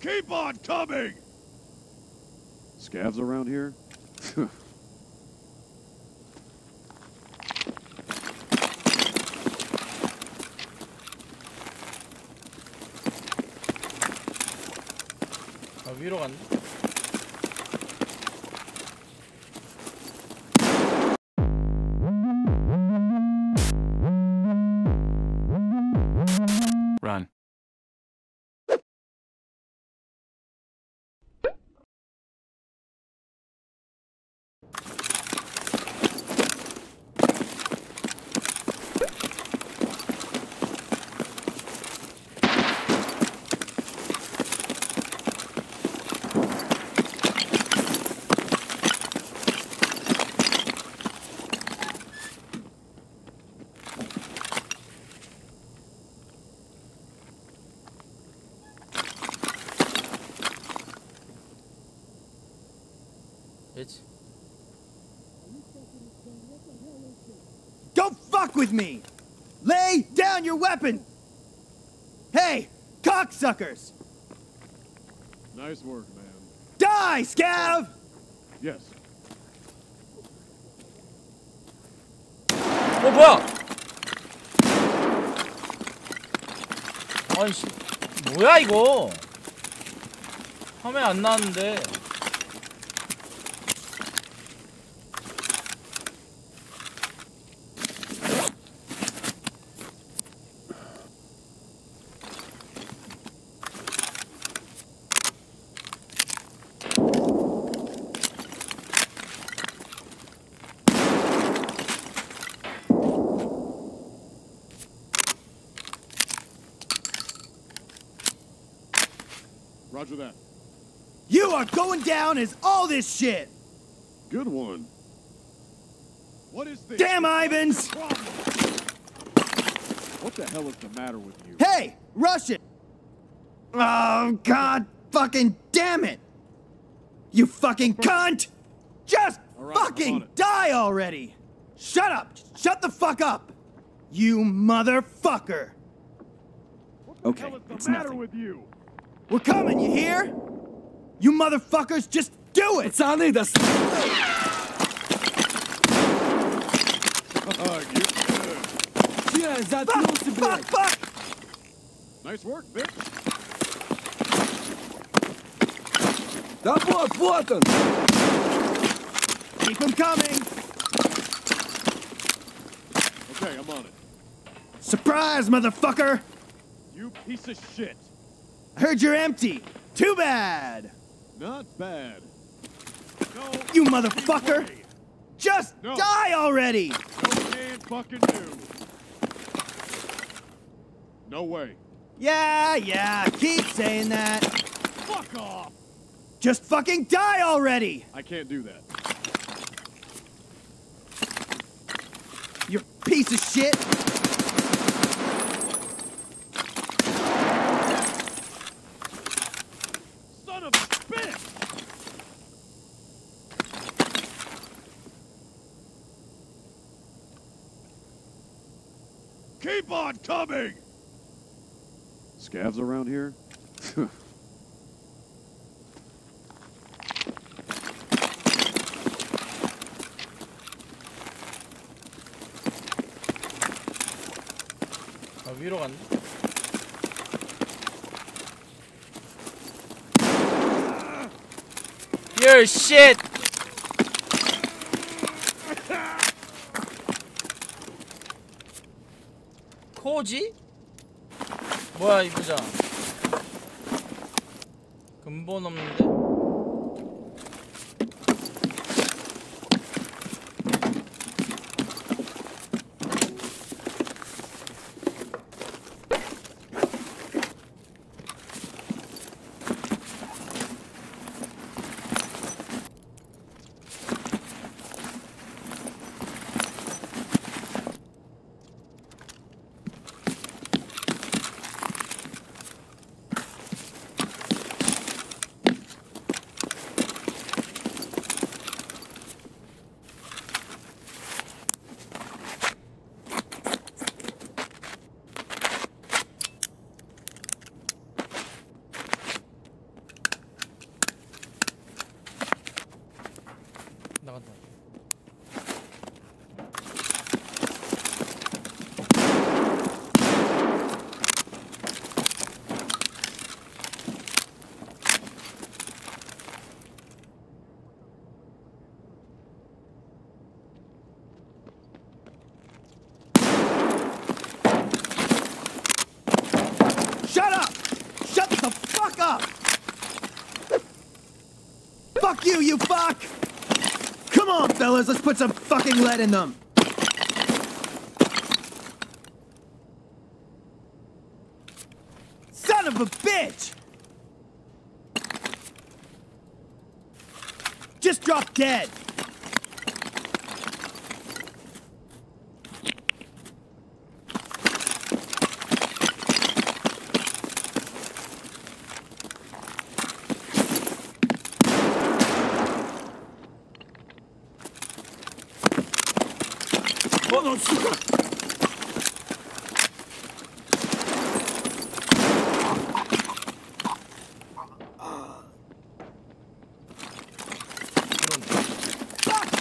Keep on coming! Scavs around here? 아 위로 갔네 fuck with me! Lay down your weapon! Hey, cocksuckers! nice work, man. Die, Scav! Yes. 어 뭐야 아이씨 뭐야 이거 화면 안 나왔는데 Roger that. You are going down as all this shit! Good one. What is this? Damn, Ivans! What the hell is the matter with you? Hey, Russian! Oh, god fucking damn it! You fucking cunt! Just right, fucking die already! Shut up! Shut the fuck up! You motherfucker! What the Okay, hell is the matter nothing. with you? We're coming, you hear? You motherfuckers, just do it! Пацаны, да... Uh, you good. Че, Fuck, заткнулся, fuck, блядь? fuck! Nice work, bitch. Да вот, вот он! Keep them coming! Okay, I'm on it. Surprise, motherfucker! You piece of shit. I heard you're empty. Too bad! Not bad. No. You motherfucker! way. Just No. die already! No can fucking do. No way. Yeah, yeah, keep saying that. Fuck off. Just fucking die already! I can't do that. You piece of shit! Son of a bitch! Keep on coming! Scavs around here? 아 위로 갔네 Your shit! 코지? 뭐야 이 부장 근본 없는데? Put some fucking lead in them. Son of a bitch! Just drop dead.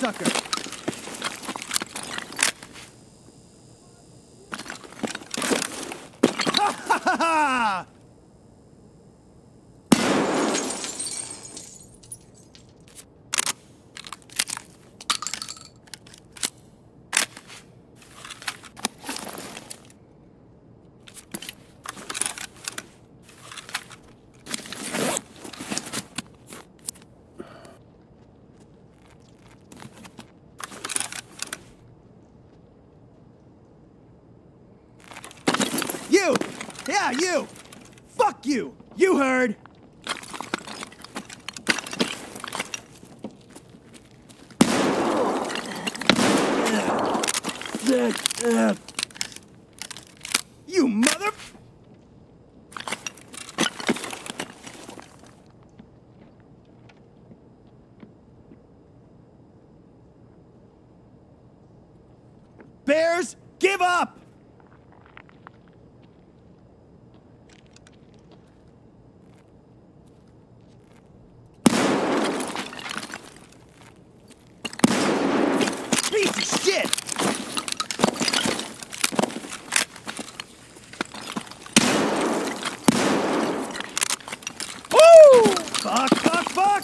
Sucker! You! Yeah, you! Fuck you! You heard! You mother... Bears, give up! Piece of shit! Woo! Fuck, fuck, fuck!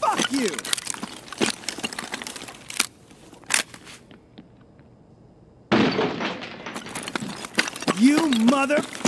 Fuck you! You mother...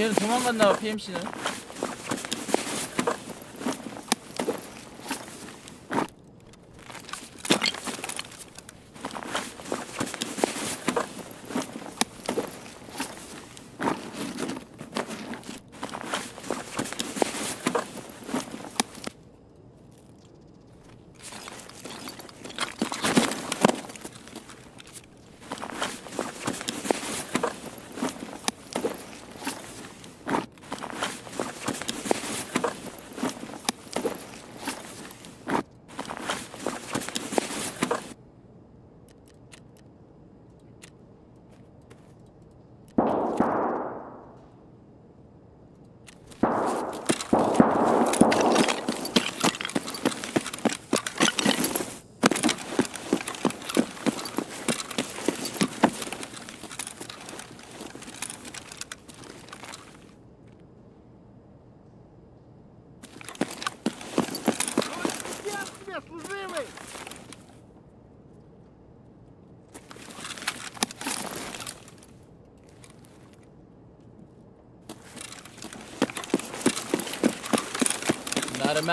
걔는 도망갔나 봐 PMC는.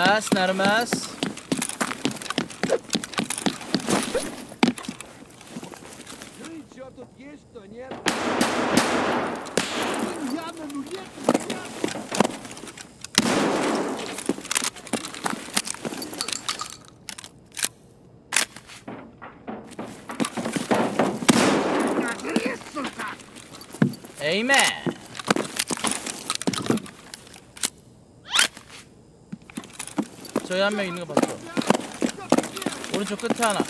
mess, not a mess. Amen. 저기 한 명 있는 거 봤죠? 오른쪽 끝에 하나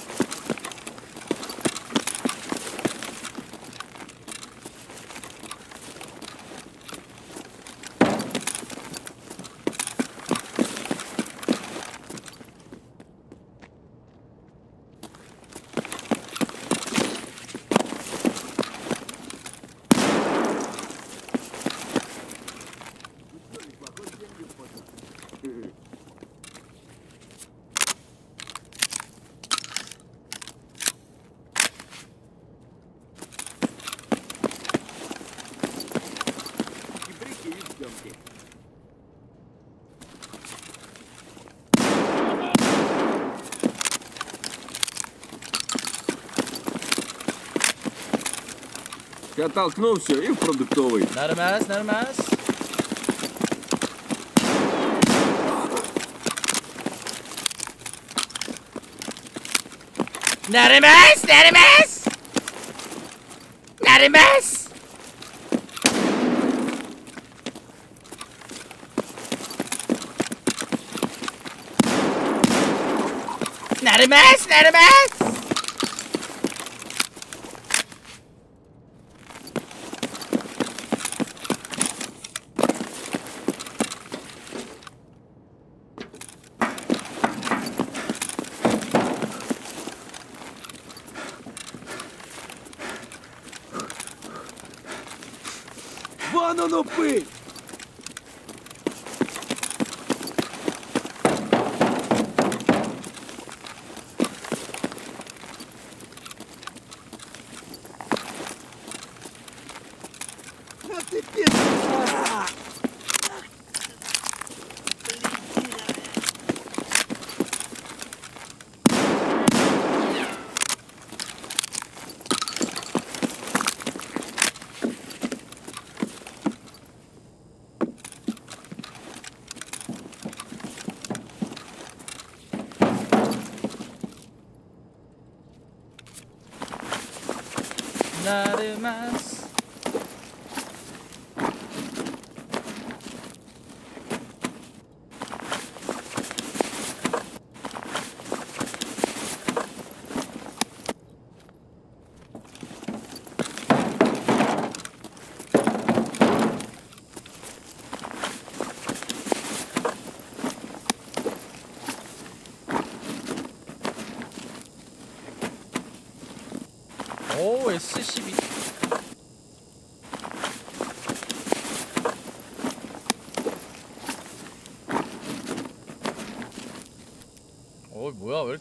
Я толкнулся и в продуктовый. Нормас, нормас. Нормас, нормас. Нормас. Not a mess, not a mess! Оно пыль! А ты пизда!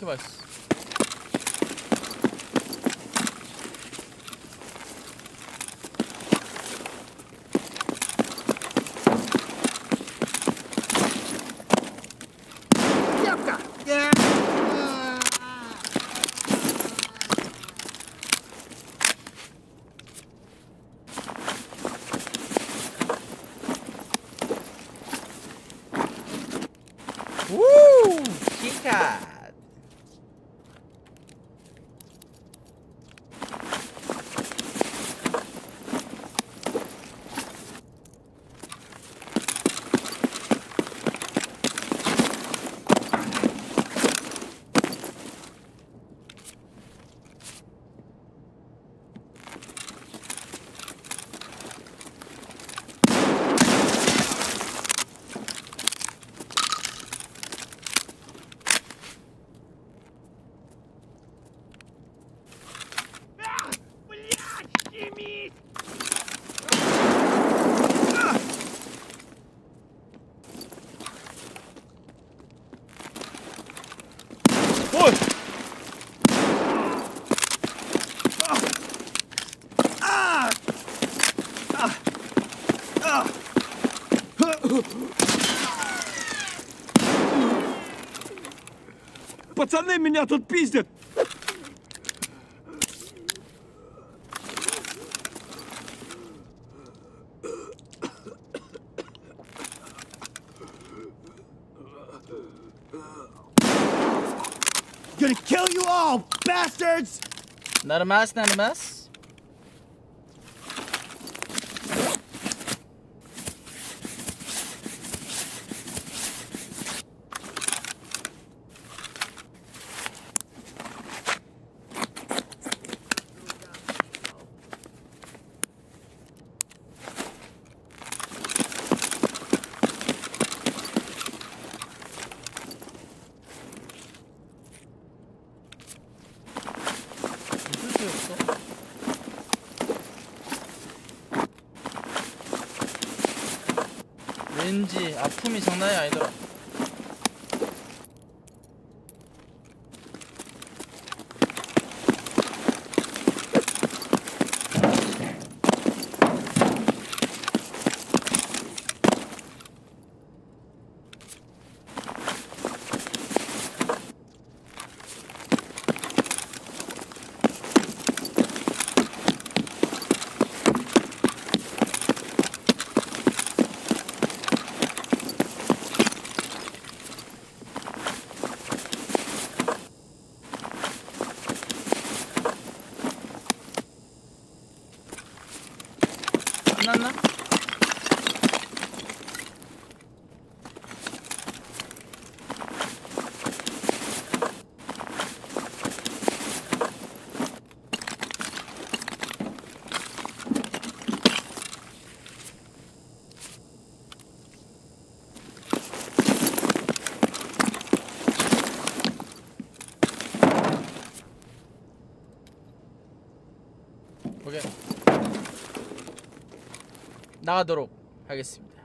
어뭐 Пацаны меня тут пиздят! Gonna kill you all, bastards! Not a mess, not a mess. 왠지 아픔이 장난이 아니더라. 끝났나? 오케이. 나가도록 하겠습니다.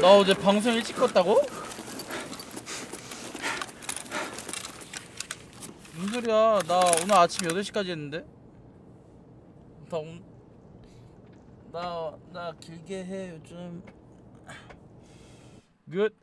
나 어제 방송 일찍 껐다고? 무슨 소리야? 나 오늘 아침 8시까지 했는데? 나 오늘 나, 나 길게 해 요즘 굿